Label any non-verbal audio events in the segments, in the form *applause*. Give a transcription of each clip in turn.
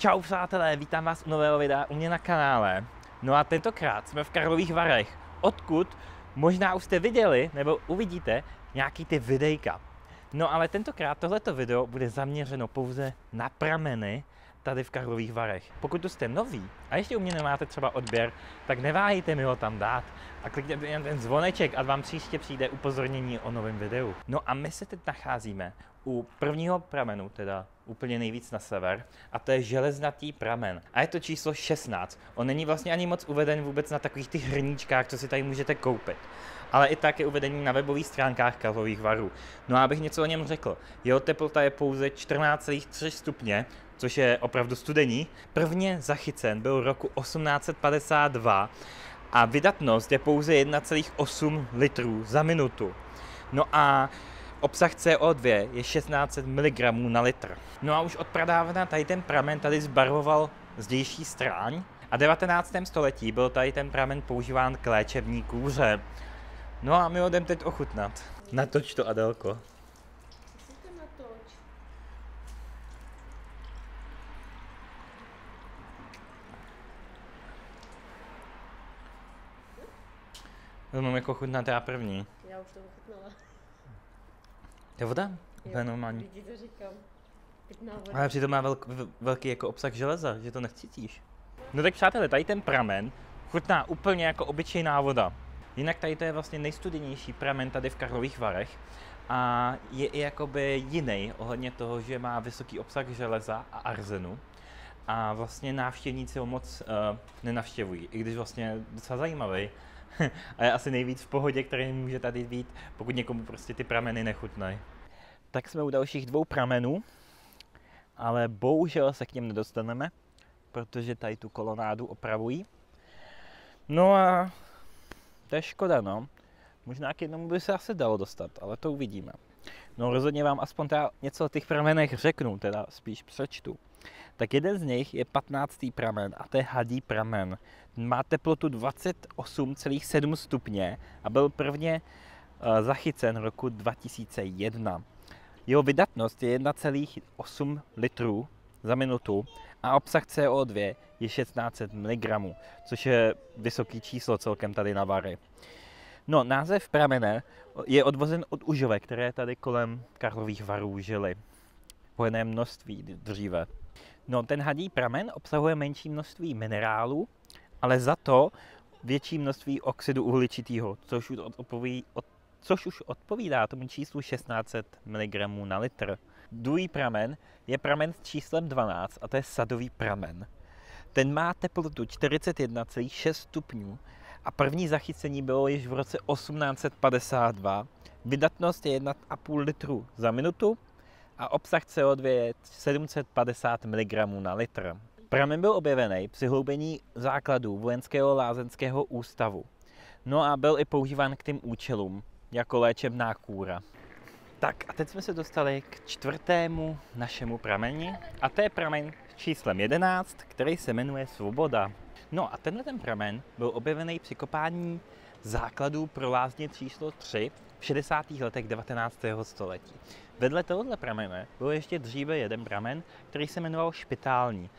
Čau přátelé, vítám vás u nového videa u mě na kanále. No a tentokrát jsme v Karlových Varech, odkud možná už jste viděli nebo uvidíte nějaký ty videjka. No ale tentokrát tohleto video bude zaměřeno pouze na prameny tady v Karlových Varech. Pokud tu jste noví a ještě u mě nemáte třeba odběr, tak neváhejte mi ho tam dát a klikněte na ten zvoneček a vám příště přijde upozornění o novém videu. No a my se teď nacházíme u prvního pramenu, teda úplně nejvíc na sever, a to je železnatý pramen. A je to číslo 16. On není vlastně ani moc uveden vůbec na takových těch hrníčkách, co si tady můžete koupit. Ale i tak je uvedený na webových stránkách Karlových varů. No a abych něco o něm řekl. Jeho teplota je pouze 14,3 stupně, což je opravdu studení. Prvně zachycen byl roku 1852 a vydatnost je pouze 1,8 litrů za minutu. No a Obsah CO2 je 1600 mg na litr. No a už od pradávna tady ten pramen tady zbarvoval zdejší stráň a 19. století byl tady ten pramen používán k léčební kůře. No a my ho jdeme teď ochutnat. Natoč to, Adelko. Mám jako chutnat já první. Já už to ochutnala. Je voda? Jo, To je normální. Lidi to říkám. Pitná voda. Ale přitom má velk, velký jako obsah železa, že to nechcítíš. No tak přátelé, tady ten pramen chutná úplně jako obyčejná voda. Jinak tady to je vlastně nejstudenější pramen tady v Karlových Varech a je i jakoby jiný ohledně toho, že má vysoký obsah železa a arzenu a vlastně návštěvníci ho moc uh, nenavštěvují, i když vlastně je docela zajímavý. *laughs* a je asi nejvíc v pohodě, který může tady být, pokud někomu prostě ty prameny nechutnají. Tak jsme u dalších dvou pramenů, ale bohužel se k něm nedostaneme, protože tady tu kolonádu opravují. No a to je škoda, no. Možná k jednomu by se asi dalo dostat, ale to uvidíme. No rozhodně vám aspoň teda něco o těch pramenech řeknu, teda spíš přečtu. Tak jeden z nich je 15. pramen a to je hadí pramen. Má teplotu 28,7 stupně a byl prvně uh, zachycen roku 2001. Jeho vydatnost je 1,8 litrů za minutu a obsah CO2 je 1600 mg, což je vysoký číslo celkem tady na Vary. No, název pramene je odvozen od užovek, které tady kolem Karlových varů žily. Pojené množství dříve. No, ten hadí pramen obsahuje menší množství minerálů, ale za to větší množství oxidu uhličitého, což už což už odpovídá tomu číslu 1600 mg na litr. Druhý pramen je pramen s číslem 12 a to je sadový pramen. Ten má teplotu 41,6 stupňů a první zachycení bylo již v roce 1852. Vydatnost je 1,5 litru za minutu a obsah CO2 je 750 mg na litr. Pramen byl objevený při hloubení základů vojenského lázeňského ústavu. No a byl i používán k tým účelům, jako léčebná kůra. Tak a teď jsme se dostali k čtvrtému našemu prameni a to je pramen číslem 11, který se jmenuje Svoboda. No a tenhle ten pramen byl objevený při kopání základů pro lázně číslo 3 v 60. letech 19. století. Vedle tohohle pramene byl ještě dříve jeden pramen, který se jmenoval Špitální.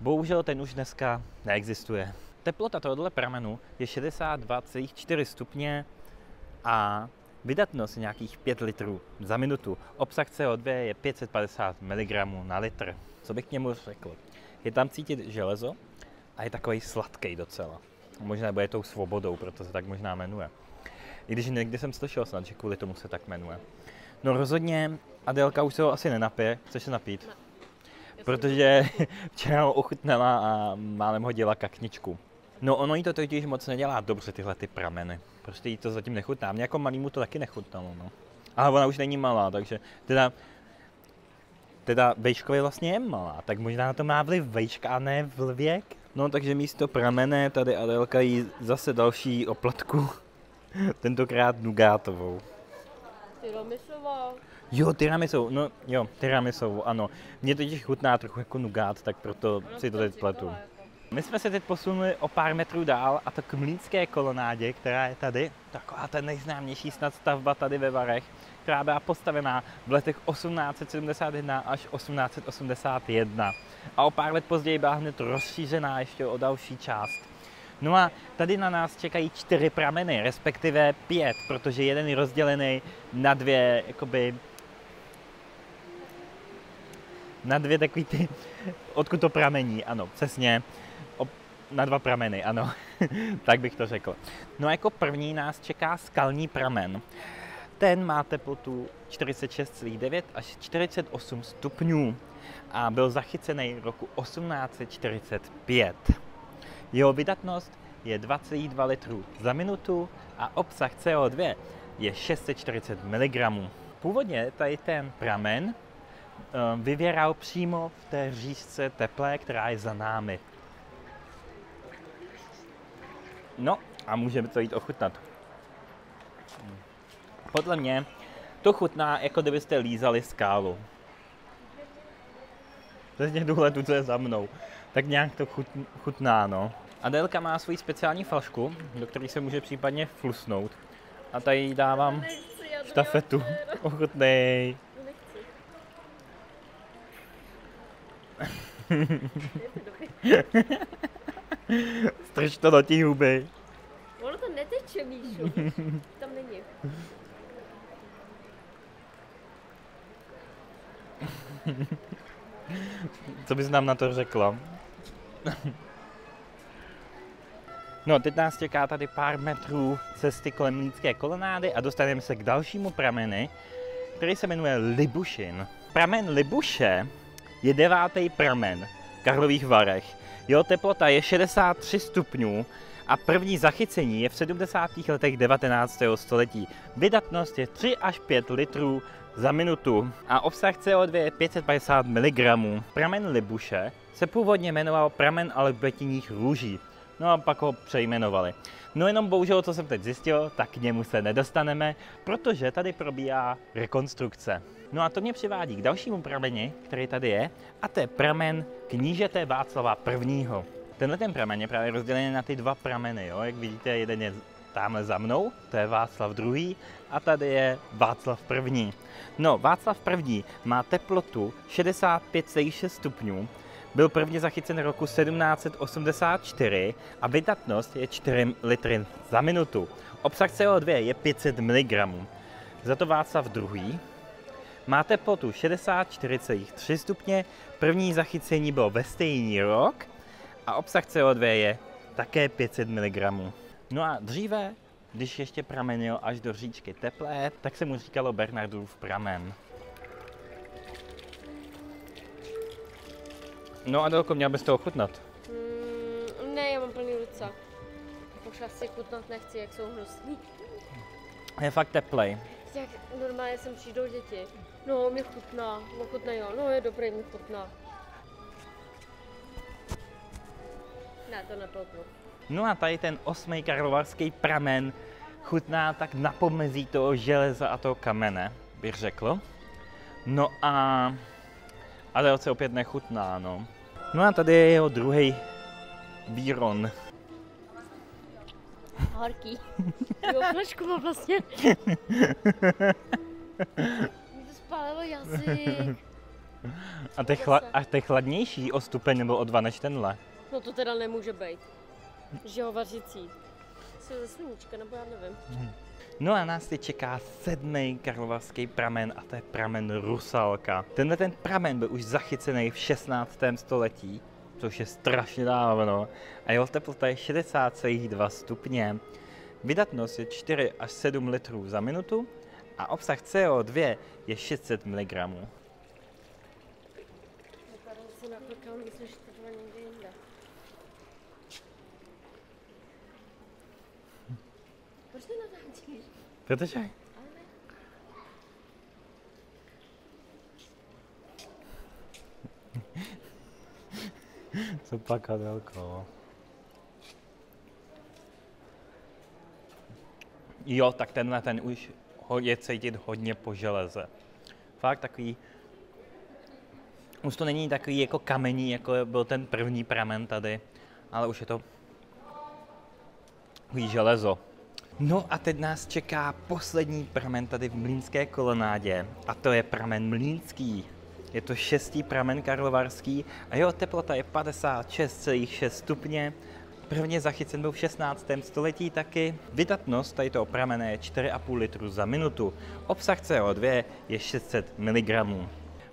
Bohužel ten už dneska neexistuje. Teplota tohohle pramenu je 62,4 stupně a vydatnost je nějakých 5 litrů za minutu. Obsah CO2 je 550 mg na litr. Co bych k němu řekl? Je tam cítit železo a je takový sladký docela. Možná bude tou svobodou, proto se tak možná jmenuje. I když někdy jsem slyšel snad, že kvůli tomu se tak jmenuje. No rozhodně Adelka už se ho asi nenapije. Chceš se napít? Protože *laughs* včera ho ochutnala a málem hodila kakničku. No ono jí to totiž moc nedělá dobře tyhle ty prameny. Prostě jí to zatím nechutná. Mně jako malýmu to taky nechutnalo, no. Ale ona už není malá, takže teda teda vejškově vlastně je malá, tak možná na to má vliv vejška a ne věk. No takže místo pramene tady Adelka jí zase další oplatku, *laughs* tentokrát nugátovou. Tiramisová. Jo, tiramisou, no jo, tiramisou, ano. Mně totiž chutná trochu jako nugát, tak proto si to teď pletu. My jsme se teď posunuli o pár metrů dál a to k Mlínské kolonádě, která je tady. Taková ta nejznámější snad stavba tady ve Varech, která byla postavená v letech 1871 až 1881. A o pár let později byla hned rozšířená ještě o další část. No a tady na nás čekají čtyři prameny, respektive pět, protože jeden je rozdělený na dvě, jakoby, na dvě takový ty, odkud to pramení, ano, přesně, na dva prameny, ano, *laughs* tak bych to řekl. No a jako první nás čeká skalní pramen. Ten má teplotu 46,9 až 48 stupňů a byl zachycený roku 1845. Jeho vydatnost je 2,2 litrů za minutu a obsah CO2 je 640 mg. Původně tady ten pramen eh, vyvěral přímo v té říšce teplé, která je za námi. No a můžeme to jít ochutnat. Podle mě to chutná, jako kdybyste lízali skálu. Přesně tuhle tu, co je za mnou. Tak nějak to chutná, no. Adelka má svoji speciální flašku, do které se může případně flusnout. A tady jí dávám štafetu. Ochutnej. *laughs* Strč to do tí huby. Ono to neteče, Míšu. *laughs* Tam není. Co bys nám na to řekla? No, teď nás čeká tady pár metrů cesty kolem Lícké kolonády a dostaneme se k dalšímu prameny, který se jmenuje Libušin. Pramen Libuše je devátý pramen v Karlových Varech. Jeho teplota je 63 stupňů a první zachycení je v 70. letech 19. století. Vydatnost je 3 až 5 litrů za minutu a obsah CO2 je 550 mg. Pramen Libuše se původně jmenoval pramen albertinních růží. No a pak ho přejmenovali. No jenom bohužel, co jsem teď zjistil, tak k němu se nedostaneme, protože tady probíhá rekonstrukce. No a to mě přivádí k dalšímu prameni, který tady je, a to je pramen knížete Václava I. Tenhle ten pramen je právě rozdělený na ty dva prameny, jo? jak vidíte, jeden je tamhle za mnou, to je Václav II. a tady je Václav I. No, Václav I. má teplotu 65,6 stupňů, byl prvně zachycen roku 1784 a vydatnost je 4 litry za minutu. Obsah CO2 je 500 mg. Za to Václav II. Má teplotu 64,3 stupně, první zachycení bylo ve stejný rok a obsah CO2 je také 500 mg. No a dříve, když ještě pramenil až do říčky teplé, tak se mu říkalo Bernardův pramen. No a dalko, měl bys to ochutnat. Mm, ne, já mám plný ruce. Už asi chutnat nechci, jak jsou hnusný. Je fakt teplej. Jak normálně sem přijdou děti. No, mi chutná, no chutná jo, no je dobrý, mi chutná. Ne, to nepotnu. No a tady ten osmý karlovarský pramen chutná tak na pomezí toho železa a toho kamene, bych řekl. No a Adelce opět nechutná, no. No a tady je jeho druhý Bíron. Horký. *laughs* Jo, flašku mám vlastně. Mě to spálilo jazyk. A ten, chla, a chladnější o stupeň nebo o dva než tenhle. No to teda nemůže být. Že ho vařící. Jsou ze sluníčka, nebo já nevím. No a nás teď čeká sedmý karlovarský pramen a to je pramen Rusalka. Tenhle ten pramen byl už zachycený v 16. století, což je strašně dávno, a jeho teplota je 60,2 stupně. Vydatnost je 4 až 7 litrů za minutu a obsah CO2 je 600 mg. Vypadá se naklikám, myslím, že to bylo někde jinde. Proč nenatáčíš? Protože? Ale ne. Co pak, Adelko? Jo, tak tenhle ten už ho- je cítit hodně po železe. Fakt takový, už to není takový jako kamení, jako byl ten první pramen tady, ale už je to takový železo. No a teď nás čeká poslední pramen tady v Mlínské kolonádě a to je pramen Mlínský. Je to šestý pramen karlovarský a jeho teplota je 56,6 stupně. Prvně zachycen byl v 16. století taky. Vydatnost tady toho pramene je 4,5 litru za minutu. Obsah CO2 je 600 mg.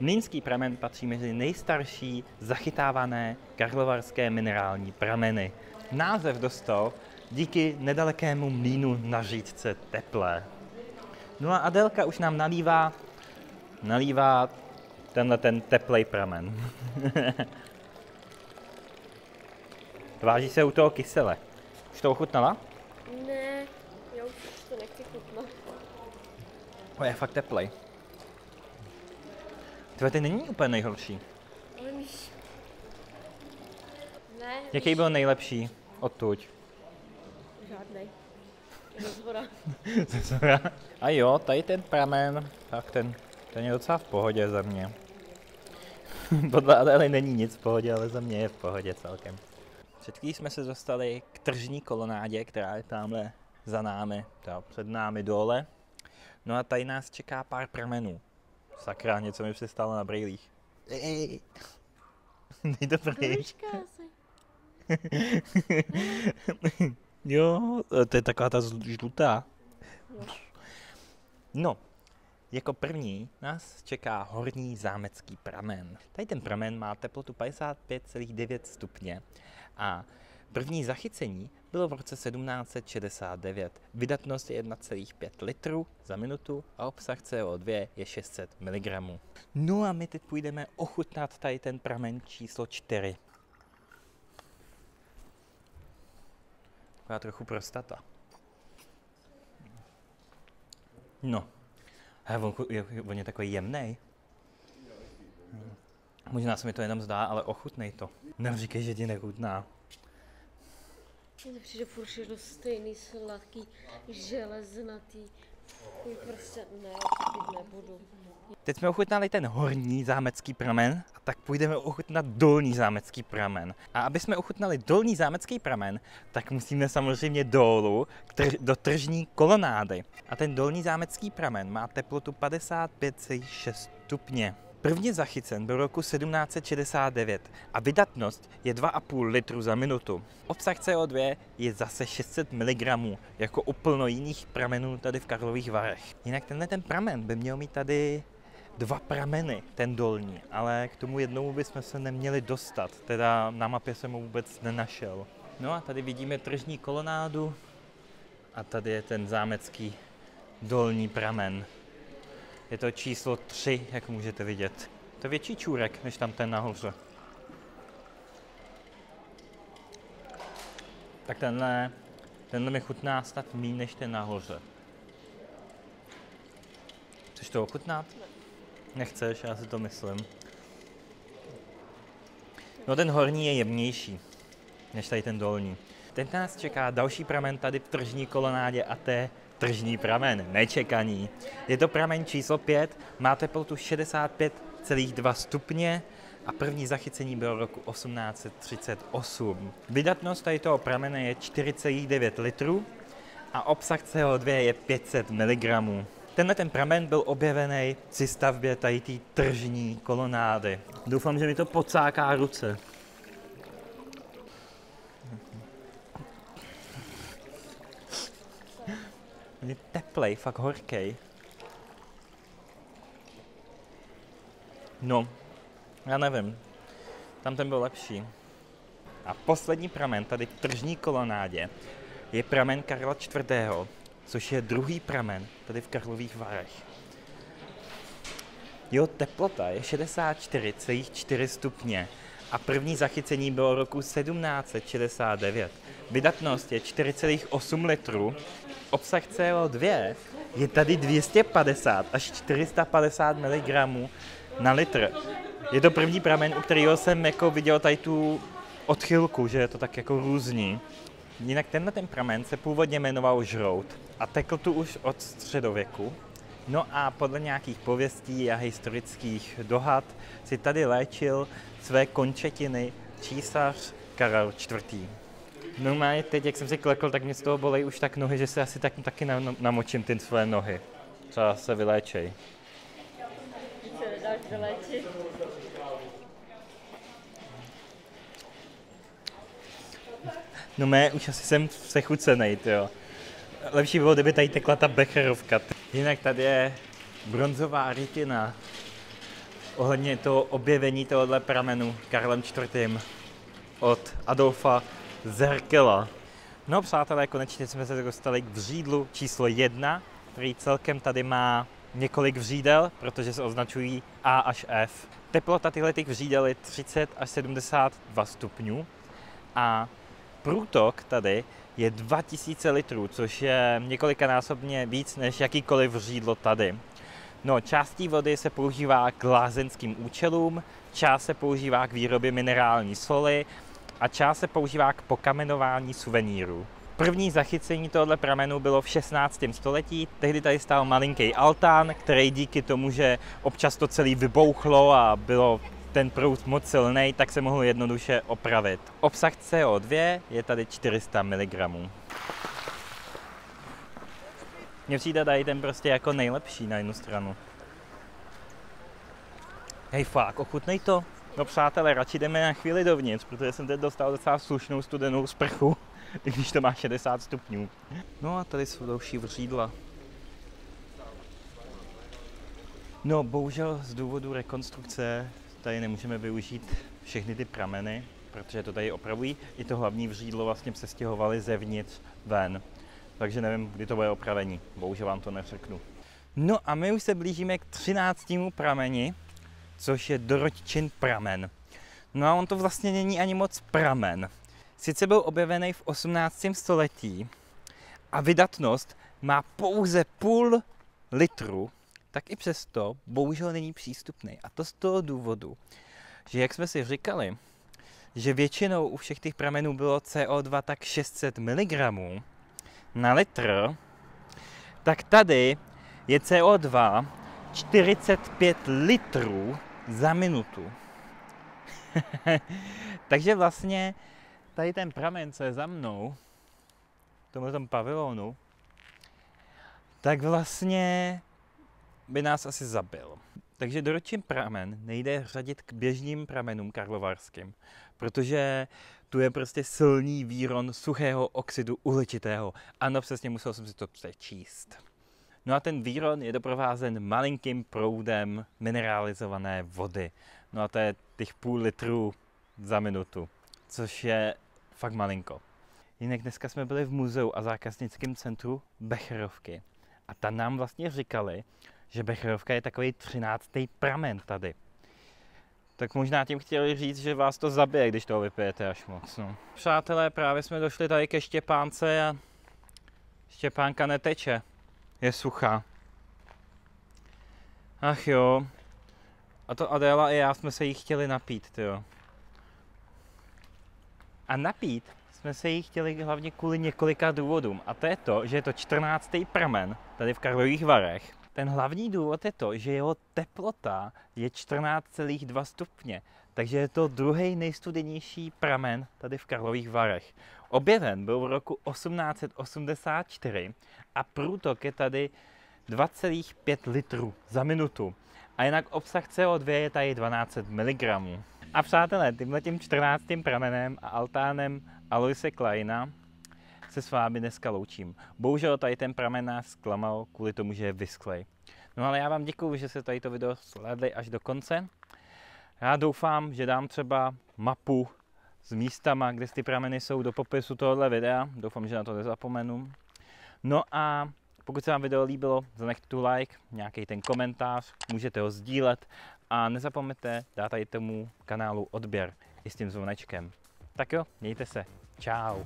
Mlínský pramen patří mezi nejstarší zachytávané karlovarské minerální prameny. Název dostal díky nedalekému mlínu na řídce Teplé. No a Adelka už nám nalívá, nalívá tenhle ten teplej pramen. *laughs* Tváří se u toho kysele. Už to ochutnala? Ne, já už to nechci chutnat. O, je fakt teplej. Tvoje to není úplně nejhorší. Ne, Jaký byl nejlepší odtud? Rozhora. *laughs* A jo, tady ten pramen, tak ten, ten je docela v pohodě za mě. *laughs* Podle Adely není nic v pohodě, ale za mě je v pohodě celkem. Před chvílí jsme se dostali k tržní kolonádě, která je tamhle za námi, ta před námi dole. No a tady nás čeká pár pramenů. Sakra, něco mi přistalo na brýlích. Ej, *laughs* dej to pryč. Jo, to je taková ta žlutá. No, jako první nás čeká horní zámecký pramen. Tady ten pramen má teplotu 55,9 stupně a první zachycení bylo v roce 1769. Vydatnost je 1,5 litru za minutu a obsah CO2 je 600 mg. No a my teď půjdeme ochutnat tady ten pramen číslo 4. Taková trochu prostata. No. A on, je, on je takový jemný. Možná se mi to jenom zdá, ale ochutnej to. Neříkej, že ti nechutná. Mně přijde furt všechno stejný, sladký, železnatý. Prostě ne, nebudu. Teď jsme ochutnali ten horní zámecký pramen, a tak půjdeme ochutnat dolní zámecký pramen. A aby jsme ochutnali dolní zámecký pramen, tak musíme samozřejmě dolů k trž- do tržní kolonády. A ten dolní zámecký pramen má teplotu 55,6 stupně. Prvně zachycen byl roku 1769 a vydatnost je 2,5 litru za minutu. Obsah CO2 je zase 600 mg, jako u plno jiných pramenů tady v Karlových Varech. Jinak tenhle ten pramen by měl mít tady dva prameny, ten dolní, ale k tomu jednomu bychom se neměli dostat, teda na mapě jsem ho vůbec nenašel. No a tady vidíme tržní kolonádu a tady je ten zámecký dolní pramen. Je to číslo 3, jak můžete vidět. To je větší čůrek, než tam ten nahoře. Tak tenhle, tenhle mi chutná snad méně než ten nahoře. Chceš to ochutnat? Nechceš, já si to myslím. No ten horní je jemnější, než tady ten dolní. Teď nás čeká další pramen tady v tržní kolonádě a to je tržní pramen, nečekaný. Je to pramen číslo 5, má teplotu 65,2 stupně a první zachycení bylo roku 1838. Vydatnost tady toho pramene je 4,9 litrů a obsah CO2 je 500 mg. Tenhle ten pramen byl objevený při stavbě tady té tržní kolonády. Doufám, že mi to pocáká ruce. Je teplej, fakt horkej. No, já nevím. Tam ten byl lepší. A poslední pramen tady v tržní kolonádě je pramen Karla IV., což je druhý pramen tady v Karlových Varech. Jeho teplota je 64,4 stupně a první zachycení bylo roku 1769. Vydatnost je 4,8 litrů, obsah CO2 je tady 250 až 450 mg na litr. Je to první pramen, u kterého jsem jako viděl tady tu odchylku, že je to tak jako různí. Jinak tenhle ten pramen se původně jmenoval Žrout a tekl tu už od středověku. No a podle nějakých pověstí a historických dohad si tady léčil své končetiny císař Karel čtvrtý. Normálně teď, jak jsem si klekl, tak mě z toho bolej už tak nohy, že se asi tak, taky namočím ty své nohy. Třeba se vyléčej. No mé, už asi jsem sechucenej, jo. Lepší bylo, kdyby tady tekla ta becherovka. Jinak tady je bronzová rytina ohledně toho objevení tohohle pramenu Karlem IV. od Adolfa Zerkela. No přátelé, konečně jsme se dostali k vřídlu číslo 1, který celkem tady má několik vřídel, protože se označují A až F. Teplota těchto vřídel je 30 až 72 stupňů a průtok tady je 2000 litrů, což je několikanásobně víc než jakýkoliv vřídlo tady. No, částí vody se používá k lázeňským účelům, část se používá k výrobě minerální soli a část se používá k pokamenování suvenýrů. První zachycení tohoto pramenu bylo v 16. století. Tehdy tady stál malinký altán, který díky tomu, že občas to celý vybouchlo a bylo ten proud moc silný, tak se mohl jednoduše opravit. Obsah CO2 je tady 400 mg. Mně přijde tady ten prostě jako nejlepší na jednu stranu. Hej fakt, ochutnej to. No přátelé, radši jdeme na chvíli dovnitř, protože jsem teď dostal docela slušnou studenou sprchu, *laughs* i když to má 60 stupňů. No a tady jsou další vřídla. No bohužel z důvodu rekonstrukce tady nemůžeme využít všechny ty prameny, protože to tady opravují. I to hlavní vřídlo vlastně přestěhovali zevnitř ven. Takže nevím, kdy to bude opravení. Bohužel vám to neřeknu. No a my už se blížíme k 13. prameni, což je Dorotičin pramen. No a on to vlastně není ani moc pramen. Sice byl objevený v 18. století a vydatnost má pouze půl litru, tak i přesto bohužel není přístupný. A to z toho důvodu, že jak jsme si říkali, že většinou u všech těch pramenů bylo CO2 tak 600 mg na litr, tak tady je CO2 45 litrů za minutu. *laughs* Takže vlastně tady ten pramen, co je za mnou, v tomhle tom pavilonu, tak vlastně by nás asi zabil. Takže doročím pramen nejde řadit k běžným pramenům karlovarským, protože tu je prostě silný výron suchého oxidu uhličitého. Ano, přesně musel jsem si to přečíst. No a ten výron je doprovázen malinkým proudem mineralizované vody. No a to je těch půl litru za minutu, což je fakt malinko. Jinak dneska jsme byli v muzeu a zákaznickém centru Becherovky. A tam nám vlastně říkali, že Becherovka je takový třináctý pramen tady. Tak možná tím chtěli říct, že vás to zabije, když toho vypijete až moc. No. Přátelé, právě jsme došli tady ke Štěpánce a Štěpánka neteče. Je suchá. Ach jo. A to Adéla i já jsme se jí chtěli napít, jo. A napít jsme se jí chtěli hlavně kvůli několika důvodům. A to je to, že je to 14. pramen tady v Karlových Varech. Ten hlavní důvod je to, že jeho teplota je 14,2 stupně, takže je to druhý nejstudenější pramen tady v Karlových Varech. Objeven byl v roku 1884 a průtok je tady 2,5 litrů za minutu. A jinak obsah CO2 je tady 12 mg. A přátelé, tímhle tím 14. pramenem a altánem Aloise Kleina se s vámi dneska loučím. Bohužel tady ten pramen nás zklamal kvůli tomu, že je vysklej. No ale já vám děkuji, že jste tady to video sledli až do konce. Já doufám, že dám třeba mapu s místama, kde ty prameny jsou do popisu tohohle videa. Doufám, že na to nezapomenu. No a pokud se vám video líbilo, zanechte tu like, nějaký ten komentář, můžete ho sdílet a nezapomeňte dát tady tomu kanálu odběr i s tím zvonečkem. Tak jo, mějte se. Ciao.